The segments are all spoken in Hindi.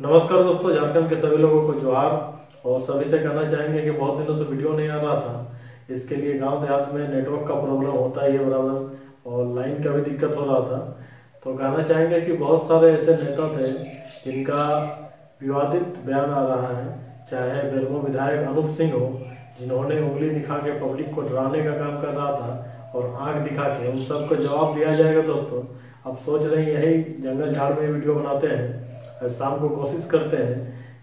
नमस्कार दोस्तों, झारखंड के सभी लोगों को जोहार। और सभी से कहना चाहेंगे कि बहुत दिनों से वीडियो नहीं आ रहा था। इसके लिए गाँव देहात में नेटवर्क का प्रॉब्लम होता ही है बराबर। और लाइन का भी दिक्कत हो रहा था। तो कहना चाहेंगे कि बहुत सारे ऐसे नेता थे, जिनका विवादित बयान आ रहा है। चाहे बेरमो विधायक अनूप सिंह हो, जिन्होंने उंगली दिखा के पब्लिक को डराने का काम कर रहा था और आँख दिखा के, उन सबको जवाब दिया जाएगा दोस्तों। अब सोच रहे यही जंगल झाड़ में वीडियो बनाते हैं। शाम को कोशिश करते हैं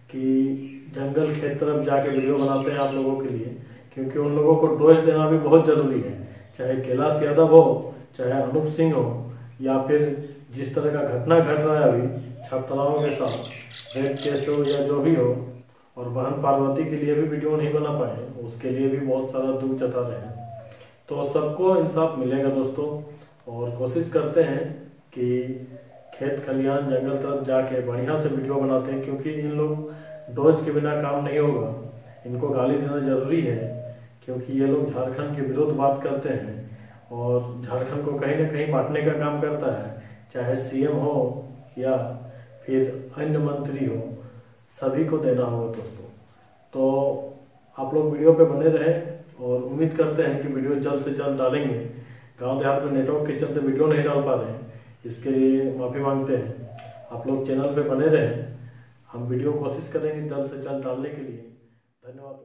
कि जंगल खेत तरफ़ जाके वीडियो बनाते हैं आप लोगों के लिए, क्योंकि उन लोगों को डोज देना भी बहुत ज़रूरी है। चाहे कैलाश यादव हो, चाहे अनूप सिंह हो, या फिर जिस तरह का घटना घट रहा है अभी, छात्राओं के साथ रेप केस हो या जो भी हो, और बहन पार्वती के लिए भी वीडियो नहीं बना पाए, उसके लिए भी बहुत सारा दुख जता रहे हैं। तो सबको इंसाफ मिलेगा दोस्तों, और कोशिश करते हैं कि खेत, खलिहान, जंगल तरफ़ जाके बढ़िया से वीडियो बनाते हैं, क्योंकि इन लोग डोज के बिना काम नहीं होगा। इनको गाली देना ज़रूरी है, क्योंकि ये लोग झारखंड के विरोध बात करते हैं और झारखंड को कहीं ना कहीं बांटने का काम करता है। चाहे सीएम हो या फिर अन्य मंत्री हो, सभी को देना होगा दोस्तों। तो आप लोग वीडियो पे बने रहे और उम्मीद करते हैं कि वीडियो जल्द से जल्द डालेंगे। गाँव देहात में नेटवर्क के चलते वीडियो नहीं डाल पा रहे हैं। इसके लिए माफ़ी मांगते हैं। आप लोग चैनल पे बने रहें। हम वीडियो कोशिश करेंगे जल्द से जल्द डालने के लिए। धन्यवाद